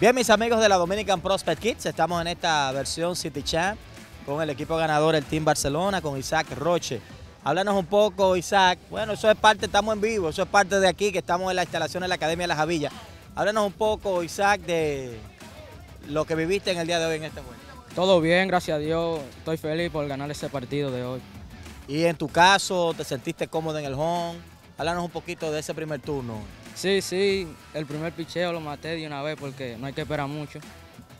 Bien, mis amigos de la Dominican Prospect Kids, estamos en esta versión City Champ con el equipo ganador, el Team Barcelona, con Isaac Roche. Háblanos un poco, Isaac. Bueno, eso es parte, estamos en vivo, eso es parte de aquí, que estamos en la instalación de la Academia de la Javilla. Háblanos un poco, Isaac, de lo que viviste en el día de hoy en este juego. Todo bien, gracias a Dios. Estoy feliz por ganar ese partido de hoy. Y en tu caso, ¿te sentiste cómodo en el home? Háblanos un poquito de ese primer turno. Sí, sí, el primer picheo lo maté de una vez porque no hay que esperar mucho.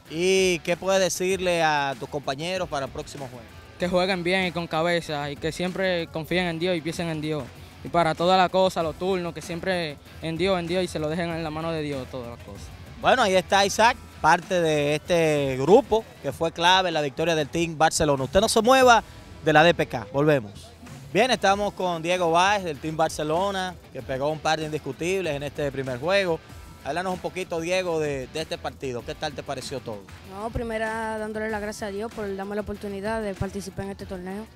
¿Y qué puedes decirle a tus compañeros para el próximo juego? Que jueguen bien y con cabeza y que siempre confíen en Dios y piensen en Dios. Y para todas las cosas, los turnos, que siempre en Dios, en Dios y se lo dejen en la mano de Dios, todas las cosas. Bueno, ahí está Isaac, parte de este grupo que fue clave en la victoria del Team Barcelona. Usted no se mueva de la DPK, volvemos. Bien, estamos con Diego Báez del Team Barcelona, que pegó un par de indiscutibles en este primer juego. Háblanos un poquito, Diego, de, de este partido. ¿Qué tal te pareció todo? No, primera dándole las gracias a Dios por darme la oportunidad de participar en este torneo.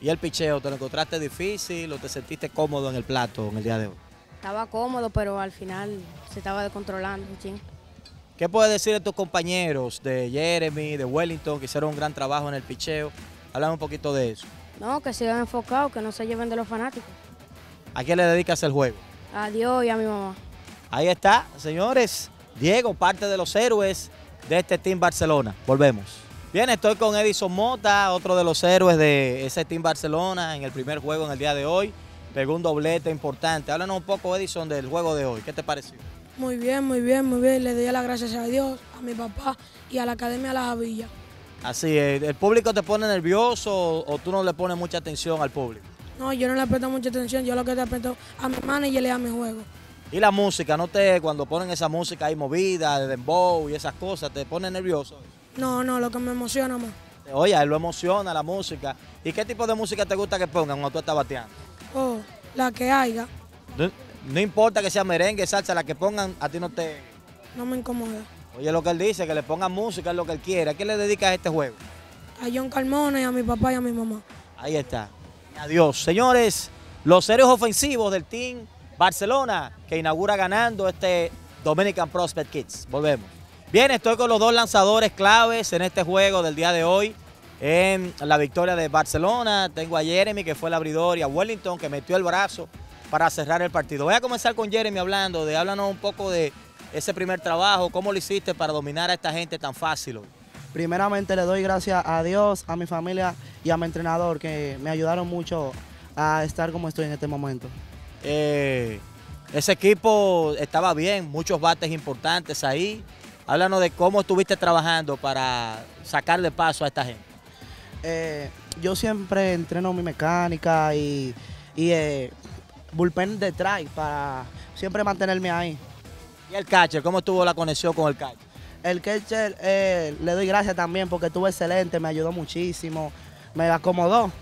¿Y el picheo? ¿Te lo encontraste difícil o te sentiste cómodo en el plato en el día de hoy? Estaba cómodo, pero al final se estaba descontrolando un ching. ¿Qué puedes decir de tus compañeros de Jeremy, de Wellington, que hicieron un gran trabajo en el picheo? Háblame un poquito de eso. No, que sigan enfocados, que no se lleven de los fanáticos. ¿A quién le dedicas el juego? A Dios y a mi mamá. Ahí está, señores. Diego, parte de los héroes de este Team Barcelona. Volvemos. Bien, estoy con Edison Mota, otro de los héroes de ese Team Barcelona en el primer juego en el día de hoy. Pegó un doblete importante. Háblanos un poco, Edison, del juego de hoy. ¿Qué te pareció? Muy bien, muy bien, muy bien. Le doy las gracias a Dios, a mi papá y a la Academia de la Javilla. Así es. ¿El público te pone nervioso o, o tú no le pones mucha atención al público? No, yo no le presto mucha atención, yo lo que te presto a mi manager y a mi juego. Y la música, ¿no te, cuando ponen esa música ahí movida, de dembow y esas cosas, te pone nervioso? No, no, lo que me emociona más. Oye, él lo emociona la música. ¿Y qué tipo de música te gusta que pongan cuando tú estás bateando? Oh, la que haya, No, no importa que sea merengue, salsa, la que pongan, a ti no te... no me incomoda. Oye, lo que él dice, que le pongan música, es lo que él quiere. ¿A quién le dedicas este juego? A John Carmona y a mi papá y a mi mamá. Ahí está. Adiós. Señores, los héroes ofensivos del Team Barcelona, que inaugura ganando este Dominican Prospect Kids. Volvemos. Bien, estoy con los dos lanzadores claves en este juego del día de hoy. En la victoria de Barcelona, tengo a Jeremy, que fue el abridor, y a Wellington, que metió el brazo para cerrar el partido. Voy a comenzar con Jeremy hablando de, háblanos un poco de ese primer trabajo, cómo lo hiciste para dominar a esta gente tan fácil hoy. Primeramente le doy gracias a Dios, a mi familia y a mi entrenador que me ayudaron mucho a estar como estoy en este momento. Eh, ese equipo estaba bien, muchos bates importantes ahí. Háblanos de cómo estuviste trabajando para sacarle paso a esta gente. Eh, yo siempre entreno mi mecánica y, y eh, bullpen de para siempre mantenerme ahí. Y el catcher, ¿cómo estuvo la conexión con el catcher? El catcher eh, le doy gracias también porque estuvo excelente, me ayudó muchísimo, me acomodó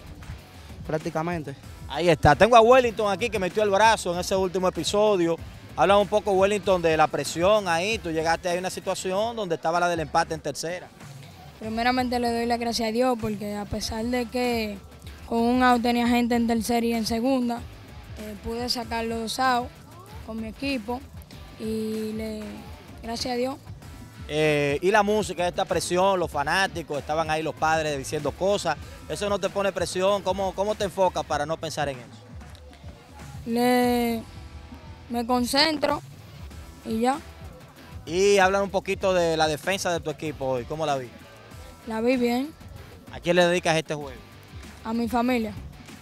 prácticamente. Ahí está. Tengo a Wellington aquí que metió el brazo en ese último episodio. Habla un poco, Wellington, de la presión ahí. Tú llegaste a una situación donde estaba la del empate en tercera. Primeramente le doy las gracias a Dios porque a pesar de que con un out tenía gente en tercera y en segunda, eh, pude sacar los dos outs con mi equipo y le, gracias a Dios. Eh, y la música, esta presión, los fanáticos, estaban ahí los padres diciendo cosas. Eso no te pone presión. ¿Cómo, cómo te enfocas para no pensar en eso? Le, me concentro y ya, Y hablan un poquito de la defensa de tu equipo hoy. ¿Cómo la vi? la vi bien ¿A quién le dedicas este juego? a mi familia.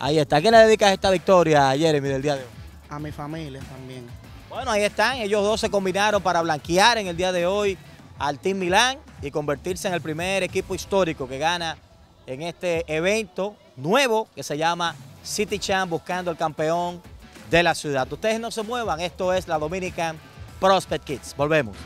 Ahí está. ¿A quién le dedicas esta victoria, Jeremy, del día de hoy? A mi familia también. Bueno, ahí están. Ellos dos se combinaron para blanquear en el día de hoy al Team Milán y convertirse en el primer equipo histórico que gana en este evento nuevo que se llama City Champ buscando el campeón de la ciudad. Ustedes no se muevan, esto es la Dominican Prospect Kids. Volvemos.